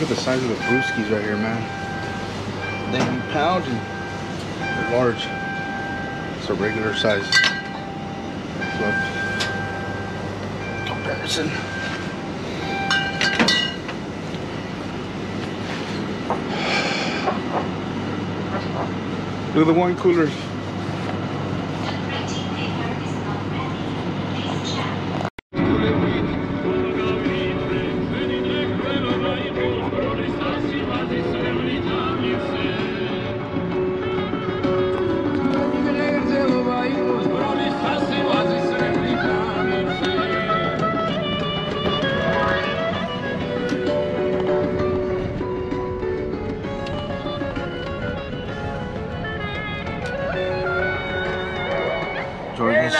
Look at the size of the brewskis right here, man. They be pound and they're large. It's a regular size club comparison. Look at the wine coolers.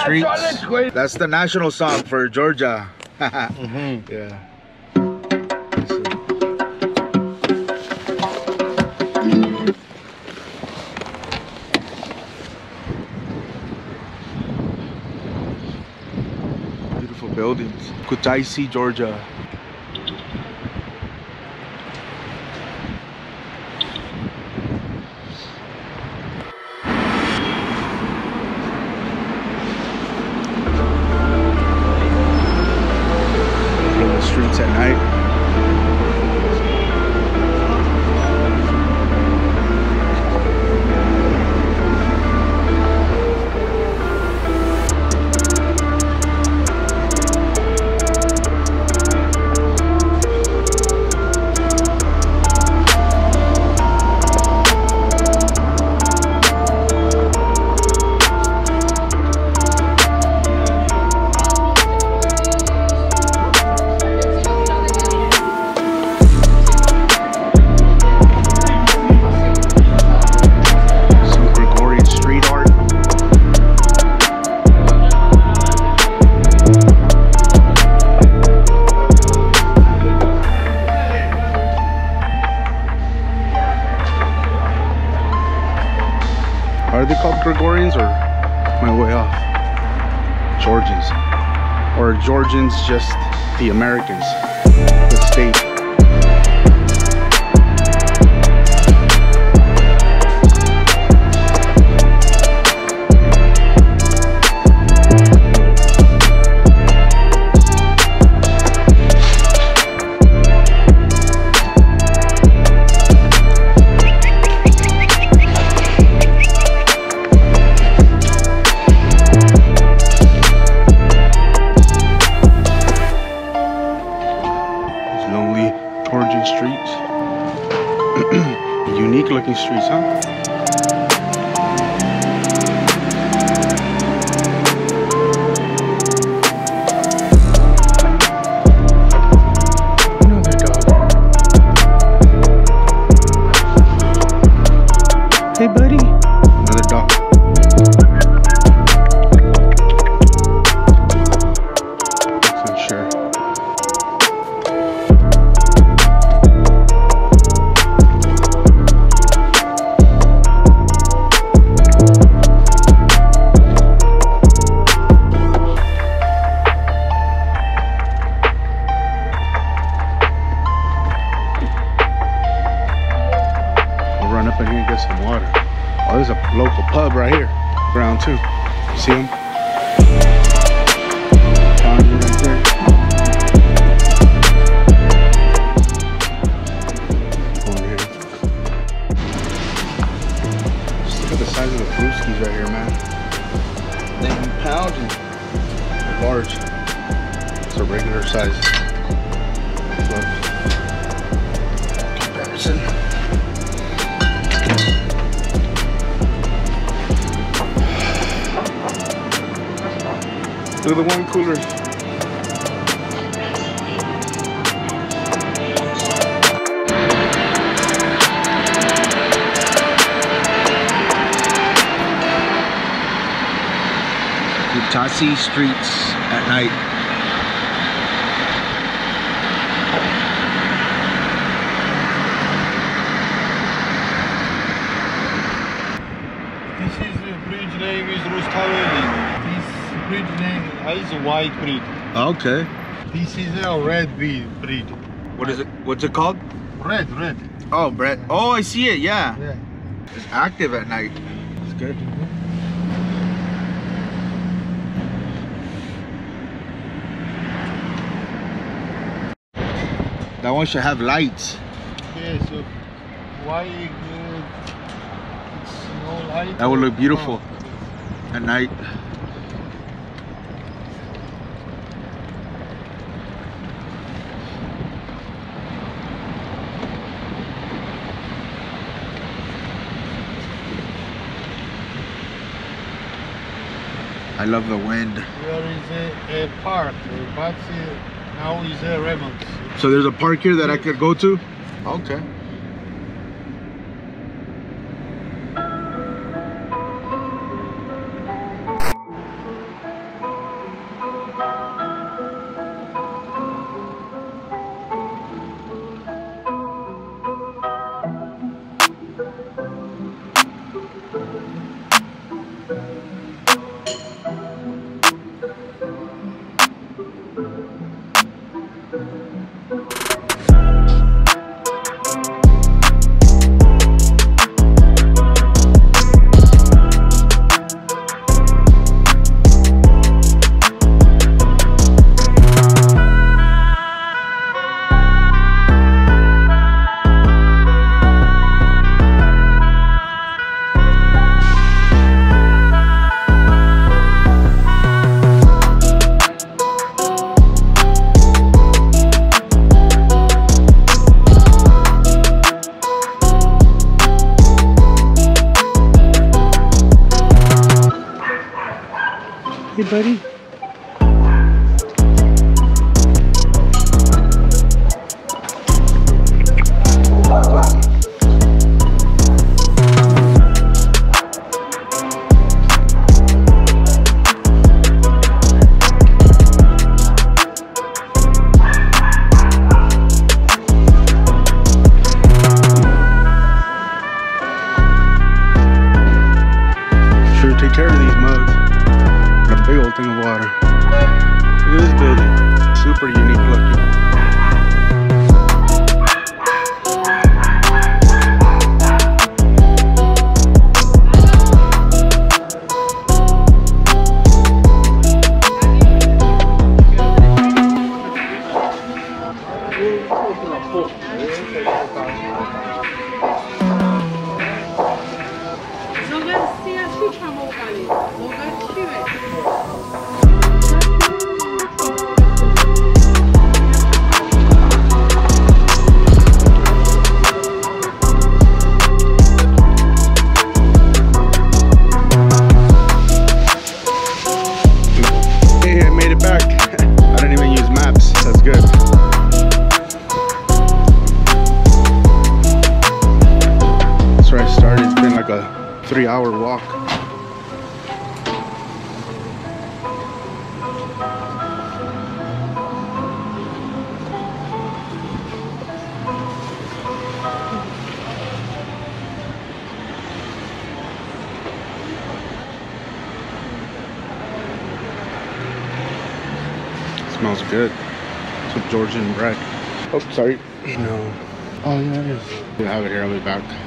Streets. That's the national song for Georgia. Mm-hmm. Yeah. Let's see. Beautiful buildings. Kutaisi, Georgia. They called Gregorians or my way off? Georgians. Or Georgians just the Americans? The state. Streets. Unique looking streets, huh? Oh, there's a local pub right here. Ground two. See them? Down here right there. Over here. Look at the size of the brewskis right here, man. They be pound they're large. It's a regular size. Comparison. Look at the wine coolers. Kutaisi streets at night. This is uh, bridge name is Rustaveli. This bridge name is white bridge. Okay. This is a red bri- bridge. What is it? What's it called? Red, red. Oh, Brett. Oh, I see it. Yeah. Yeah. It's active at night. It's good. That one should have lights. Yeah, so why uh, it's no light? That would look beautiful Oh. at night. I love the wind. There is a, a park, but now is a remont. So there's a park here that I could go to? Okay. Hey, Look. Super unique looking. Been like a three hour walk. Smells good. It's Some Georgian bread. Oh, sorry. No. Oh, yeah, it is. I have it here. I'll be back.